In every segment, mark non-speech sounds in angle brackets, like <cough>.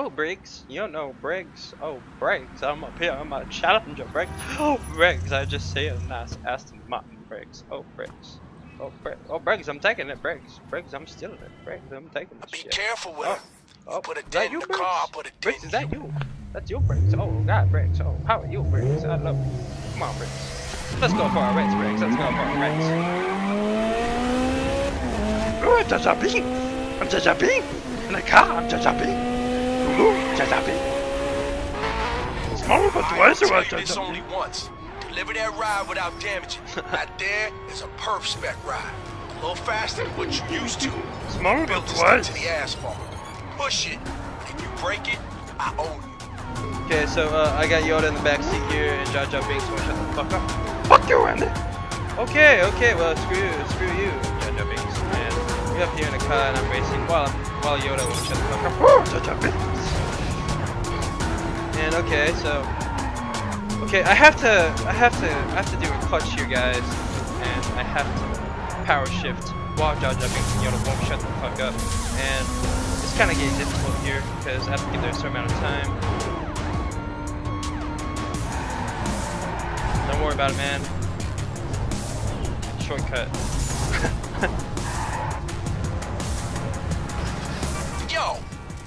Oh, Briggs. You don't know Briggs. Oh, Briggs. I'm up here. I'm a challenger, Briggs. Oh, Briggs. I just see a nice Aston Martin, Briggs. Oh, Briggs. Oh, Briggs. Oh, Briggs. I'm taking it, Briggs. Briggs. I'm stealing it, Briggs. I'm taking this Be shit. careful with Oh, oh, put a dent you, in the Briggs? car, put a Briggs, is that you? That's you, Briggs. Oh, God, Briggs. Oh, how are you, Briggs? I love you. Come on, Briggs. Let's go for a race, Briggs. Let's go for a race. Oh, Jaja Bing! I'm Jaja Bing! In the car, I'm Jaja Bing! Ooh, Jaja Bing! Small but I twice will or tell you this only once. Deliver that ride without damaging. <laughs> Out there is a perf spec ride. A little faster than what you used to. Small but Built to stick twice. to the asphalt. Push it. If you break it, I own you. Okay, so uh, I got Yoda in the back seat here, and Jar Jar Binks won't shut the fuck up. Fuck you, Andy! Okay, okay, well, screw you, screw you, Jar Jar Binks. And we're up here in the car, and I'm racing while, while Yoda won't shut the fuck up. Oh, Jar Jar Binks! And okay, so... Okay, I have to, I have to, I have to do a clutch here, guys. And I have to power shift while Jar Jar Binks and Yoda won't shut the fuck up. And it's kind of getting difficult here, because I have to give them a certain amount of time. Don't worry about it, man. Shortcut. <laughs> Yo,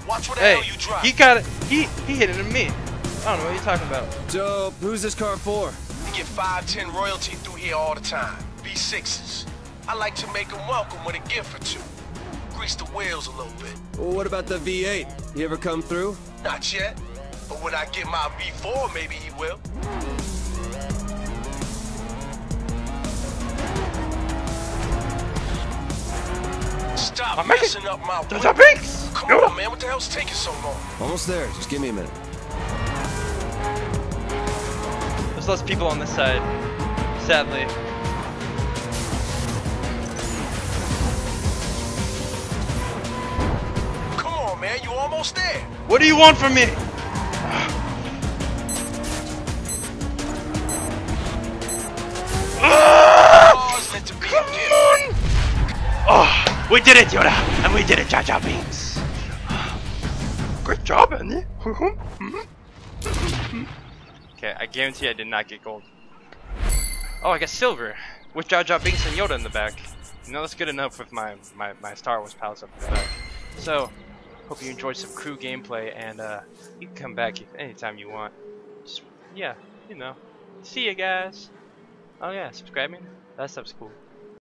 watch the hey, hell you drive. he got it. He he hit it at me. I don't know what you're talking about. Dope. Who's this car for? You get 510 royalty through here all the time. B6s. I like to make them welcome with a gift or two. Grease the wheels a little bit. Well, what about the V8? You ever come through? Not yet. But when I get my V4, maybe he will. Stop I'm making- messing up my Jar Jar whip. Binks! Come Yoda! on, man. What the hell's taking so long? Almost there. Just give me a minute. Less people on this side. Sadly. Come on, man. You almost there. What do you want from me? Oh, it's meant to be up there. Oh, we did it, Yoda, and we did it, Jar Jar Binks. Good job, Andy. <laughs> Mm-hmm. Mm-hmm. Okay, I guarantee I did not get gold. Oh, I got silver with Jar Jar Binks and Yoda in the back. You know, that's good enough with my, my, my Star Wars pals up in the back. So, hope you enjoyed some crew gameplay, and uh, you can come back anytime you want. Just, yeah, you know. See you guys. Oh yeah, subscribing? That stuff's cool.